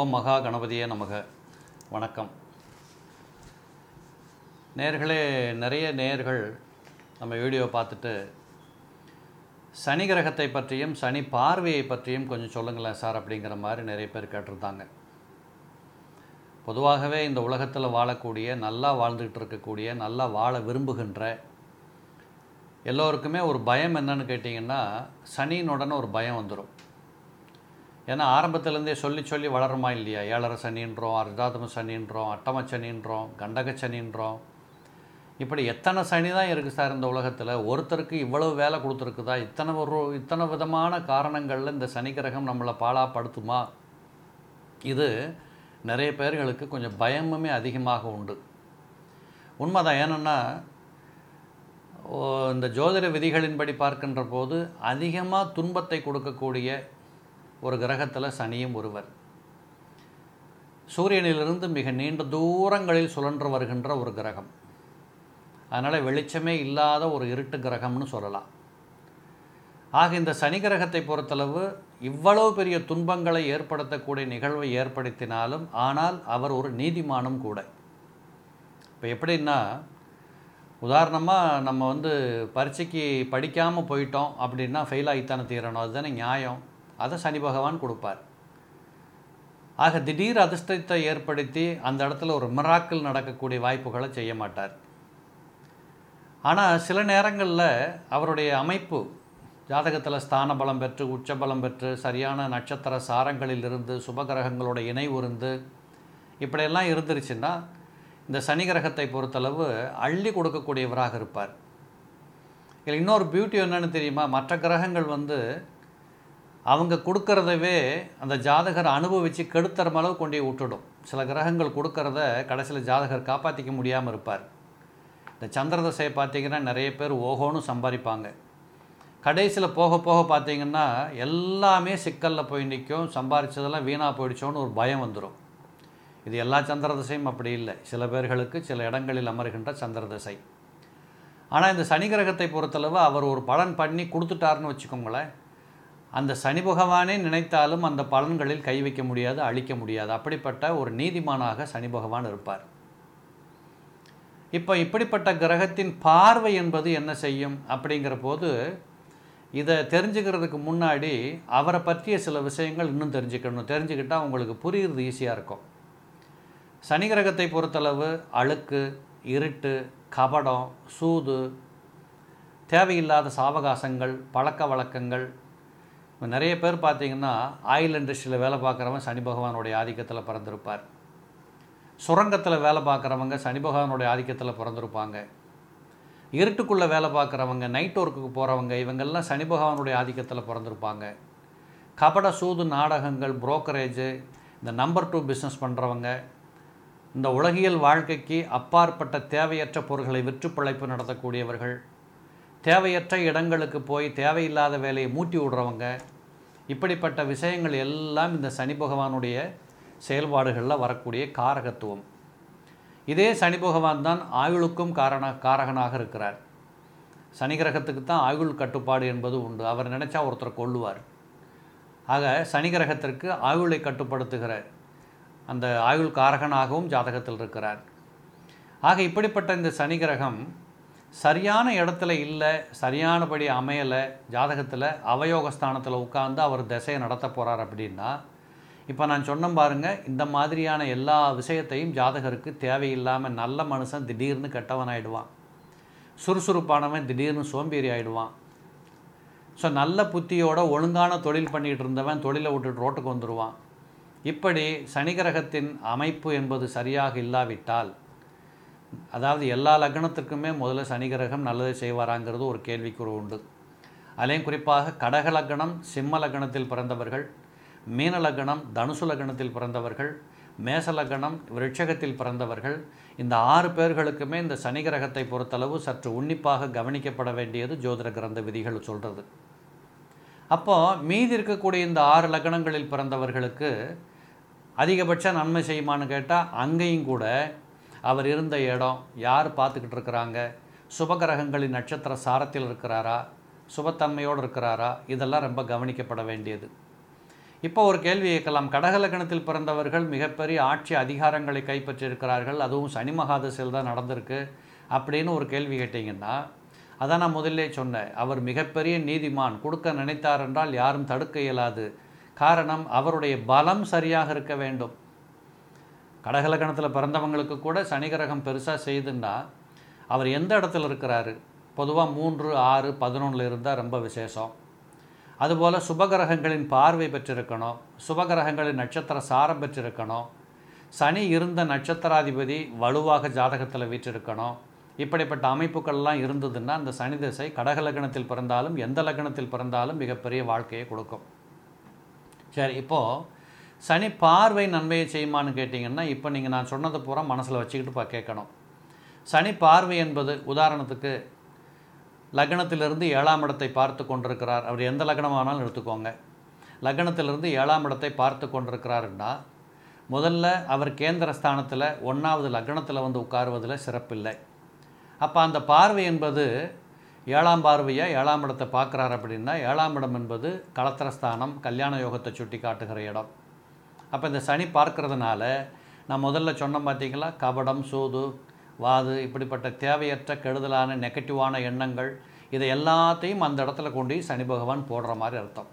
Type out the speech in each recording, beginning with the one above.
ஓம் மகா கணபதியே நமக. வணக்கம். நேர்களே நிறைய நேர்கள் நம்ம வீடியோ பார்த்துட்டு சனி கிரகத்தை பற்றியும் சனி பார்வையை பற்றியும் கொஞ்சம் சொல்லுங்களேன் சார் அப்படிங்கிற மாதிரி நிறைய பேர் கேட்டிருந்தாங்க. பொதுவாகவே இந்த உலகத்தில் வாழக்கூடிய நல்லா வாழ்ந்துக்கிட்டு இருக்கக்கூடிய நல்லா வாழ விரும்புகின்ற எல்லோருக்குமே ஒரு பயம் என்னன்னு கேட்டிங்கன்னா சனியினுடனே ஒரு பயம் வந்துடும் ஏன்னா ஆரம்பத்துலேருந்தே சொல்லி சொல்லி வளருமா இல்லையா? ஏழரை சனின்றோம் அர்தாதம சனின்றோம் அட்டம சனின்றோம் கண்டக சனின்றோம். இப்படி எத்தனை சனி தான் இருக்குது சார் இந்த உலகத்தில்? ஒருத்தருக்கு இவ்வளவு வேலை கொடுத்துருக்குதா? இத்தனை ஒரு இத்தனை விதமான காரணங்களில் இந்த சனி கிரகம் நம்மளை பாழாப்படுத்துமா? இது நிறைய பேர்களுக்கு கொஞ்சம் பயமுமே அதிகமாக உண்டு. உண்மைதான். ஏன்னா இந்த ஜோதிட விதிகளின்படி பார்க்கின்ற போது அதிகமாக துன்பத்தை கொடுக்கக்கூடிய ஒரு கிரகத்தில் சனியும் ஒருவர். சூரியனிலிருந்து மிக நீண்ட தூரங்களில் சுழன்று வருகின்ற ஒரு கிரகம். அதனால் வெளிச்சமே இல்லாத ஒரு இருட்டு கிரகம்னு சொல்லலாம். ஆக இந்த சனி கிரகத்தை பொறுத்தளவு இவ்வளவு பெரிய துன்பங்களை ஏற்படுத்தக்கூடிய நிகழ்வை ஏற்படுத்தினாலும் ஆனால் அவர் ஒரு நீதிமானும் கூட. இப்போ எப்படின்னா உதாரணமாக நம்ம வந்து பரீட்சைக்கு படிக்காமல் போயிட்டோம் அப்படின்னா ஃபெயில் ஆகித்தானே தீரணும். அதுதானே நியாயம். அதை சனி பகவான் கொடுப்பார். ஆக திடீர் அதிர்ஷ்டத்தை ஏற்படுத்தி அந்த இடத்துல ஒரு மிராக்கள் நடக்கக்கூடிய வாய்ப்புகளை செய்ய மாட்டார். ஆனால் சில நேரங்களில் அவருடைய அமைப்பு ஜாதகத்தில் ஸ்தான பலம் பெற்று உச்சபலம் பெற்று சரியான நட்சத்திர சாரங்களில் இருந்து சுபகிரகங்களோட இணை உருந்து இப்படியெல்லாம் இருந்துருச்சுன்னா இந்த சனி கிரகத்தை பொறுத்தளவு அள்ளி கொடுக்கக்கூடியவராக இருப்பார். இதில் இன்னொரு பியூட்டி என்னென்னு தெரியுமா? மற்ற கிரகங்கள் வந்து அவங்க கொடுக்கறதவே அந்த ஜாதகர் அனுபவித்து கெடுத்துற அளவு கொண்டு விட்டுடும். சில கிரகங்கள் கொடுக்கறத கடைசியில் ஜாதகர் காப்பாற்றிக்க முடியாமல் இருப்பார். இந்த சந்திர தசையை பார்த்தீங்கன்னா நிறைய பேர் ஓஹோன்னு சம்பாதிப்பாங்க. கடைசியில் போக போக பார்த்தீங்கன்னா எல்லாமே சிக்கலில் போய் நிற்கும் சம்பாரித்ததெல்லாம் வீணாக போயிடுச்சோன்னு ஒரு பயம் வந்துடும் இது எல்லா சந்திரதசையும் அப்படி இல்லை. சில பேர்களுக்கு சில இடங்களில் அமர்கின்ற சந்திர தசை. ஆனால் இந்த சனி கிரகத்தை பொறுத்தளவு அவர் ஒரு பலன் பண்ணி கொடுத்துட்டாருன்னு வச்சுக்கோங்களேன். அந்த சனி பகவானே நினைத்தாலும் அந்த பலன்களில் கை வைக்க முடியாது அழிக்க முடியாது. அப்படிப்பட்ட ஒரு நீதிமானாக சனி பகவான் இருப்பார். இப்போ இப்படிப்பட்ட கிரகத்தின் பார்வை என்பது என்ன செய்யும் அப்படிங்கிற போது இதை தெரிஞ்சுக்கிறதுக்கு முன்னாடி அவரை பற்றிய சில விஷயங்கள் இன்னும் தெரிஞ்சுக்கணும். தெரிஞ்சுக்கிட்டால் உங்களுக்கு புரியுறது ஈஸியாக இருக்கும். சனி கிரகத்தை பொறுத்தளவு அழுக்கு இருட்டு கபடம் சூது தேவையில்லாத சாவகாசங்கள் பழக்க வழக்கங்கள் நிறைய பேர் பார்த்திங்கன்னா ஆயில் இண்டஸ்ட்ரியில் வேலை பார்க்குறவன் சனி பகவானுடைய ஆதிக்கத்தில் பிறந்திருப்பார். சுரங்கத்தில் வேலை பார்க்குறவங்க சனி பகவானுடைய ஆதிக்கத்தில் பிறந்திருப்பாங்க. இருட்டுக்குள்ளே வேலை பார்க்குறவங்க நைட் ஒர்க்குக்கு போகிறவங்க இவங்கெல்லாம் சனி பகவானுடைய ஆதிக்கத்தில் பிறந்திருப்பாங்க. கபட சூது நாடகங்கள் புரோக்கரேஜு இந்த நம்பர் டூ பிஸ்னஸ் பண்ணுறவங்க இந்த உலகியல் வாழ்க்கைக்கு அப்பாற்பட்ட தேவையற்ற பொருட்களை விற்று பிழைப்பு நடத்தக்கூடியவர்கள் தேவையற்ற இடங்களுக்கு போய் தேவையில்லாத வேலையை மூட்டி விடுறவங்க இப்படிப்பட்ட விஷயங்கள் எல்லாம் இந்த சனி பகவானுடைய செயல்பாடுகளில் வரக்கூடிய காரகத்துவம். இதே சனி பகவான் தான் ஆயுளுக்கும் காரண காரகனாக இருக்கிறார். சனி கிரகத்துக்கு தான் ஆயுள் கட்டுப்பாடு என்பது உண்டு. அவர் நினச்சா ஒருத்தர் கொள்ளுவார் ஆக சனி கிரகத்திற்கு ஆயுளை கட்டுப்படுத்துகிற அந்த ஆயுள் காரகனாகவும் ஜாதகத்தில் இருக்கிறார். ஆக இப்படிப்பட்ட இந்த சனி கிரகம் சரியான இடத்துல இல்லை சரியானபடி அமையலை ஜாதகத்தில் அவயோகஸ்தானத்தில் உட்காந்து அவர் திசையை நடத்த போகிறார் அப்படின்னா இப்போ நான் சொன்ன பாருங்கள் இந்த மாதிரியான எல்லா விஷயத்தையும் ஜாதகருக்கு தேவையில்லாமல் நல்ல மனுஷன் திடீர்னு கெட்டவன் ஆகிடுவான் சுறுசுறுப்பானவன் திடீர்னு சோம்பேறி ஆகிடுவான் ஸோ நல்ல புத்தியோட ஒழுங்கான தொழில் பண்ணிகிட்டு இருந்தவன் தொழிலை விட்டுட்டு ரோட்டுக்கு வந்துடுவான் இப்படி சனி கிரகத்தின் அமைப்பு என்பது சரியாக இல்லாவிட்டால் அதாவது எல்லா லக்னத்திற்குமே முதல்ல சனி கிரகம் நல்லதை செய்வாராங்கிறது ஒரு கேள்விக்குறி உண்டு. அதையும் குறிப்பாக கடக லக்னம் சிம்ம லக்னத்தில் பிறந்தவர்கள் மீன லக்னம் தனுசு லக்னத்தில் பிறந்தவர்கள் மேச லக்னம் விருட்சகத்தில் பிறந்தவர்கள் இந்த ஆறு பேர்களுக்குமே இந்த சனி கிரகத்தை பொறுத்தளவு சற்று உன்னிப்பாக கவனிக்கப்பட வேண்டியது ஜோதிட கிரந்த விதிகள் சொல்கிறது அப்போது மீதி இருக்கக்கூடிய இந்த ஆறு லக்னங்களில் பிறந்தவர்களுக்கு அதிகபட்ச நன்மை செய்யுமான்னு கேட்டால் அங்கேயும் கூட அவர் இருந்த இடம் யார் பார்த்துக்கிட்டு இருக்கிறாங்க? சுபகிரகங்களின் நட்சத்திர சாரத்தில் இருக்கிறாரா? சுபத்தன்மையோடு இருக்கிறாரா? இதெல்லாம் ரொம்ப கவனிக்கப்பட வேண்டியது. இப்போ ஒரு கேள்வி கேட்கலாம். கடகலக்கணத்தில் பிறந்தவர்கள் மிகப்பெரிய ஆட்சி அதிகாரங்களை கைப்பற்றியிருக்கிறார்கள். அதுவும் சனி மகாதசையில் தான் நடந்திருக்கு அப்படின்னு ஒரு கேள்வி கேட்டிங்கன்னா அதான் நான் முதல்லே சொன்னேன். அவர் மிகப்பெரிய நீதிமான். கொடுக்க நினைத்தார் என்றால் யாரும் தடுக்க இயலாது. காரணம் அவருடைய பலம் சரியாக இருக்க வேண்டும். கடகலக்கணத்தில் பிறந்தவங்களுக்கு கூட சனி கிரகம் பெருசாக செய்துன்னா அவர் எந்த இடத்துல இருக்கிறாரு? பொதுவாக மூன்று ஆறு பதினொன்றில் இருந்தால் ரொம்ப விசேஷம். அதுபோல் சுபகிரகங்களின் பார்வை பெற்றிருக்கணும். சுபகிரகங்களின் நட்சத்திர சாரம் பெற்றிருக்கணும். சனி இருந்த நட்சத்திராதிபதி வலுவாக ஜாதகத்தில் வீற்றிருக்கணும். இப்படிப்பட்ட அமைப்புகள்லாம் இருந்ததுன்னா அந்த சனி திசை கடக லக்னத்தில் பிறந்தாலும் எந்த லக்னத்தில் பிறந்தாலும் மிகப்பெரிய வாழ்க்கையை கொடுக்கும். சரி இப்போது சனி பார்வை நன்மையை செய்யுமான்னு கேட்டிங்கன்னா இப்போ நீங்கள் நான் சொன்னதை பூரா மனசில் வச்சுக்கிட்டு பா கேட்கணும். சனி பார்வை என்பது உதாரணத்துக்கு லக்னத்திலிருந்து ஏழாம் இடத்தை பார்த்து கொண்டிருக்கிறார். அவர் எந்த லக்னமானாலும் எடுத்துக்கோங்க. லக்னத்திலிருந்து ஏழாம் இடத்தை பார்த்து கொண்டிருக்கிறாருன்னா முதல்ல அவர் கேந்திர ஸ்தானத்தில் ஒன்றாவது லக்னத்தில் வந்து உட்காருவதில் சிறப்பில்லை. அப்போ அந்த பார்வை என்பது ஏழாம் பார்வையாக ஏழாம் இடத்தை பார்க்குறாரு அப்படின்னா ஏழாம் இடம் என்பது களத்திரஸ்தானம் கல்யாண யோகத்தை சுட்டி காட்டுகிற இடம். அப்போ இந்த சனி பார்க்கறதுனால நான் முதல்ல சொன்ன பார்த்தீங்களா கபடம் சூது வாது இப்படிப்பட்ட தேவையற்ற கெடுதலான நெகட்டிவான எண்ணங்கள் இதை எல்லாத்தையும் அந்த இடத்துல கொண்டு சனி பகவான் போடுற மாதிரி அர்த்தம்.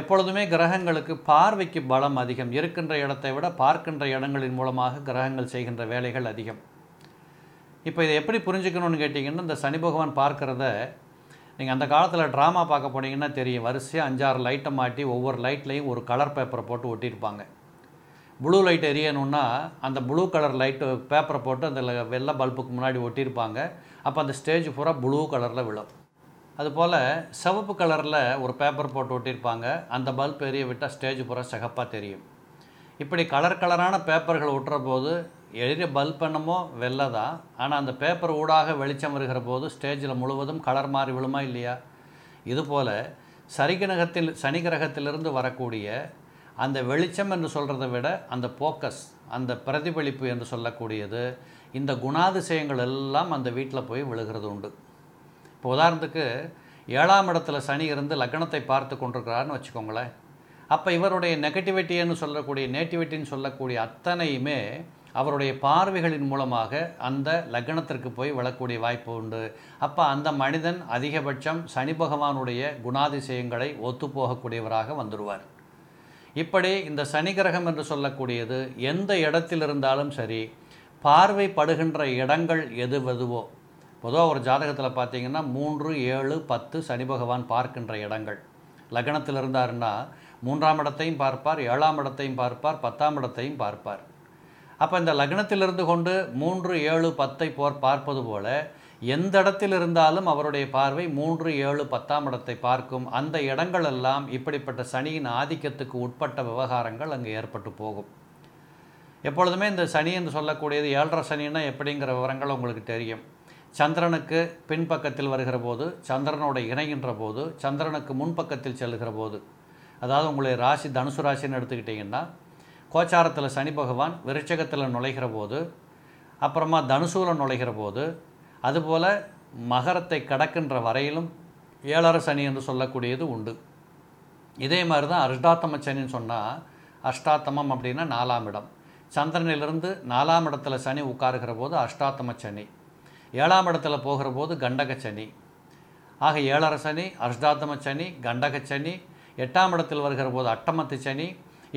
எப்பொழுதுமே கிரகங்களுக்கு பார்வைக்கு பலம் அதிகம். இருக்கின்ற இடத்தை விட பார்க்கின்ற இடங்களின் மூலமாக கிரகங்கள் செய்கின்ற வேலைகள் அதிகம். இப்போ இதை எப்படி புரிஞ்சுக்கணும்னு கேட்டிங்கன்னா இந்த சனி பகவான் பார்க்குறத நீங்கள் அந்த காலத்தில் ட்ராமா பார்க்க போனீங்கன்னா தெரியும். வரிசையாக அஞ்சாறு லைட்டை மாட்டி ஒவ்வொரு லைட்லேயும் ஒரு கலர் பேப்பரை போட்டு ஒட்டியிருப்பாங்க. ப்ளூ லைட் எரியணுன்னா அந்த ப்ளூ கலர் லைட்டு பேப்பரை போட்டு அந்த வெள்ளை பல்புக்கு முன்னாடி ஒட்டியிருப்பாங்க. அப்போ அந்த ஸ்டேஜ் பூரா ப்ளூ கலரில் விழும். அதுபோல் சிவப்பு கலரில் ஒரு பேப்பர் போட்டு ஒட்டியிருப்பாங்க. அந்த பல்ப் எரிய விட்டால் ஸ்டேஜ் பூரா சிகப்பாக தெரியும். இப்படி கலர் கலரான பேப்பர்கள் ஒட்டுற போது எரிய பல்ப் என்னமோ வெள்ளை தான் ஆனால் அந்த பேப்பர் ஊடாக வெளிச்சம் வருகிற போது ஸ்டேஜில் முழுவதும் கலர் மாறி விழுமா இல்லையா? இதுபோல் சரிகிரகத்தில் சனி கிரகத்திலிருந்து வரக்கூடிய அந்த வெளிச்சம் என்று சொல்கிறத விட அந்த போக்கஸ் அந்த பிரதிபலிப்பு என்று சொல்லக்கூடியது இந்த குணாதிசயங்கள் எல்லாம் அந்த வீட்டில் போய் விழுகிறது உண்டு. இப்போ உதாரணத்துக்கு ஏழாம் இடத்துல சனி இருந்து லக்னத்தை பார்த்து கொண்டிருக்கிறாருன்னு வச்சுக்கோங்களேன். அப்போ இவருடைய நெகட்டிவிட்டின்னு சொல்லக்கூடிய நேட்டிவிட்டின்னு சொல்லக்கூடிய அத்தனையுமே அவருடைய பார்வைகளின் மூலமாக அந்த லக்னத்திற்கு போய் விழக்கூடிய வாய்ப்பு உண்டு. அப்போ அந்த மனிதன் அதிகபட்சம் சனி பகவானுடைய குணாதிசயங்களை ஒத்துப்போகக்கூடியவராக வந்துடுவார் இப்படி இந்த சனி கிரகம் என்று சொல்லக்கூடியது எந்த இடத்தில் இருந்தாலும் சரி பார்வைப்படுகின்ற இடங்கள் எது எதுவோ பொதுவாக ஒரு ஜாதகத்தில் பார்த்தீங்கன்னா மூன்று ஏழு பத்து சனி பகவான் பார்க்கின்ற இடங்கள். லக்னத்தில் இருந்தாருன்னா மூன்றாம் இடத்தையும் பார்ப்பார் ஏழாம் இடத்தையும் பார்ப்பார் பத்தாம் இடத்தையும் பார்ப்பார். அப்போ இந்த லக்னத்திலிருந்து கொண்டு மூன்று ஏழு பத்தை போர் பார்ப்பது போல எந்த இடத்தில் இருந்தாலும் அவருடைய பார்வை மூன்று ஏழு பத்தாம் இடத்தை பார்க்கும். அந்த இடங்களெல்லாம் இப்படிப்பட்ட சனியின் ஆதிக்கத்துக்கு உட்பட்ட விவகாரங்கள் அங்கு ஏற்பட்டு போகும். எப்பொழுதுமே இந்த சனி என்று சொல்லக்கூடியது ஏழரை சனின்னா எப்படிங்கிற விவரங்கள் உங்களுக்கு தெரியும். சந்திரனுக்கு பின்பக்கத்தில் வருகிற போது சந்திரனோட இணைகின்ற போது சந்திரனுக்கு முன்பக்கத்தில் செல்லுகிற போது அதாவது உங்களுடைய ராசி தனுசு ராசின்னு எடுத்துக்கிட்டிங்கன்னா கோச்சாரத்தில் சனி பகவான் விருட்சகத்தில் நுழைகிற போது அப்புறமா தனுசூல நுழைகிற போது அதுபோல் மகரத்தை கடக்கின்ற வரையிலும் ஏழரை சனி என்று சொல்லக்கூடியது உண்டு. இதே மாதிரி தான் அஷ்டாத்தம சனின்னு சொன்னால் அஷ்டாத்தமம் அப்படின்னா நாலாம் இடம். சந்திரனிலிருந்து நாலாம் இடத்துல சனி உட்காருகிற போது அஷ்டாத்தம சனி. ஏழாம் இடத்துல போகிற போது கண்டக சனி. ஆக ஏழரை சனி அஷ்டாத்தம சனி கண்டக சனி எட்டாம் இடத்தில் வருகிற போது அட்டமத்து சனி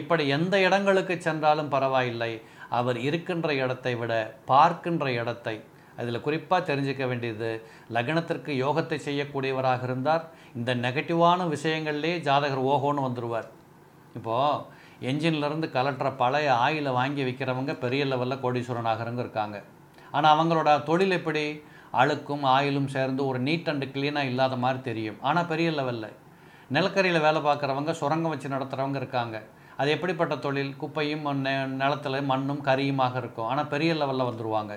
இப்படி எந்த இடங்களுக்கு சென்றாலும் பரவாயில்லை. அவர் இருக்கின்ற இடத்தை விட பார்க்கின்ற இடத்தை. அதில் குறிப்பாக தெரிஞ்சுக்க வேண்டியது லக்னத்திற்கு யோகத்தை செய்யக்கூடியவராக இருந்தார். இந்த நெகட்டிவான விஷயங்கள்லேயே ஜாதகர் ஓகோன்னு வந்துடுவார் இப்போது என்ஜின்லேருந்து கலட்டுற பழைய ஆயிலை வாங்கி விற்கிறவங்க பெரிய லெவலில் கோடீஸ்வரனாகிறவங்க இருக்காங்க. ஆனால் அவங்களோட தொழில் எப்படி? அழுக்கும் ஆயிலும் சேர்ந்து ஒரு நீட் அண்டு க்ளீனாக இல்லாத மாதிரி தெரியும். ஆனால் பெரிய லெவலில். நிலக்கரியில் வேலை பார்க்குறவங்க சுரங்கம் வச்சு நடத்துகிறவங்க இருக்காங்க. அது எப்படிப்பட்ட தொழில்? குப்பையும் நிலத்தில் மண்ணும் கரியுமாக இருக்கும். ஆனால் பெரிய லெவலில் வந்துடுவாங்க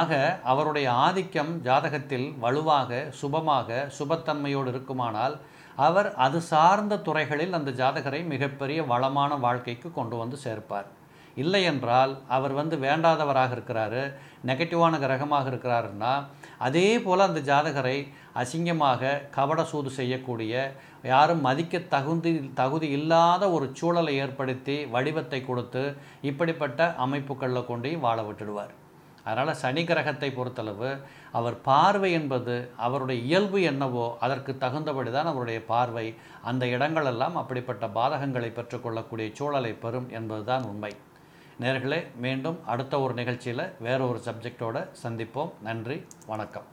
ஆக அவருடைய ஆதிக்கம் ஜாதகத்தில் வலுவாக சுபமாக சுபத்தன்மையோடு இருக்குமானால் அவர் அது சார்ந்த துறைகளில் அந்த ஜாதகரை மிகப்பெரிய வளமான வாழ்க்கைக்கு கொண்டு வந்து சேர்ப்பார். இல்லை என்றால் அவர் வந்து வேண்டாதவராக இருக்கிறாரு நெகட்டிவான கிரகமாக இருக்கிறாருன்னா அதே போல் அந்த ஜாதகரை அசிங்கமாக கபட சூது செய்யக்கூடிய யாரும் மதிக்க தகுதி தகுதி இல்லாத ஒரு சூழலை ஏற்படுத்தி வடிவத்தை கொடுத்து இப்படிப்பட்ட அமைப்புகளில் கொண்டு வாழ விட்டுடுவார். அதனால் சனி கிரகத்தை பொறுத்தளவு அவர் பார்வை என்பது அவருடைய இயல்பு என்னவோ அதற்கு தகுந்தபடி தான் அவருடைய பார்வை. அந்த இடங்களெல்லாம் அப்படிப்பட்ட பாதகங்களை பெற்றுக்கொள்ளக்கூடிய சூழலை பெறும் என்பதுதான் உண்மை. நேர்களே மீண்டும் அடுத்த ஒரு நிகழ்ச்சியில் வேற ஒரு சப்ஜெக்டோட சந்திப்போம். நன்றி வணக்கம்.